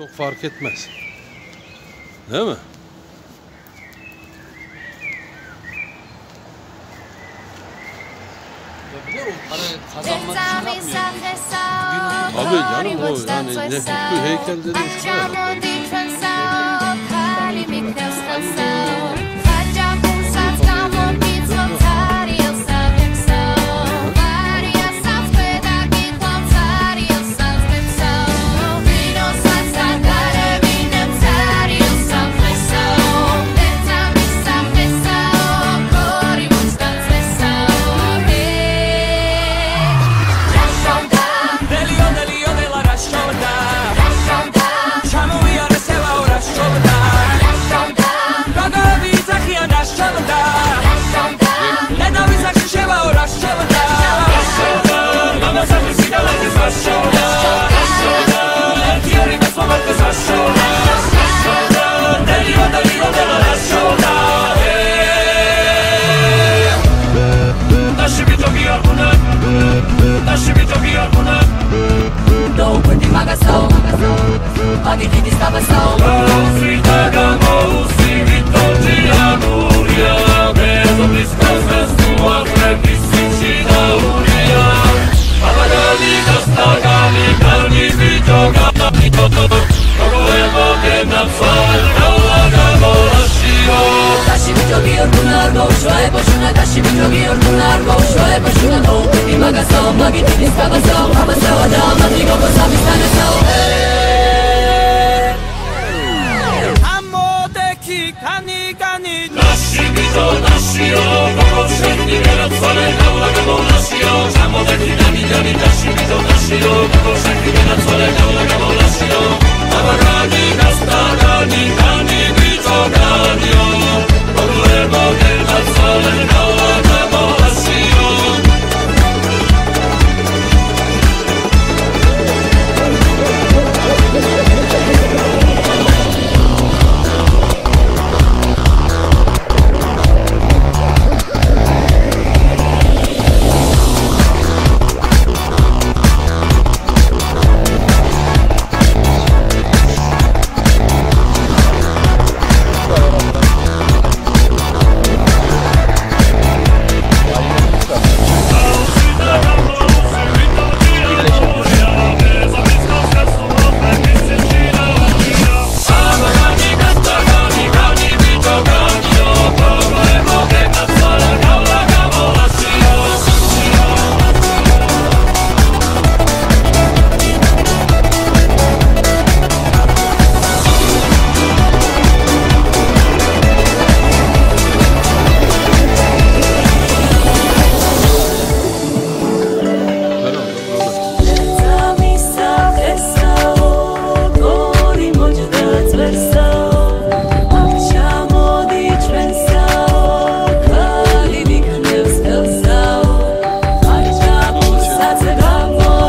Çok fark etmez. Değil mi? Abi canım o yani ne heykel dedim. Paghi chi ti stava. So Tashi mi argo Shoe boshuna Tashi mi giochi ormuna argo Shoe boshuna No, quindi maga so Paghi chi ti stava so Ama so, da, ma dico cosa mi تو داشتی و با خودشون می‌برن سال نبودن با ناشی و چند مدتی نمیدانی داشتی می تو داشتی و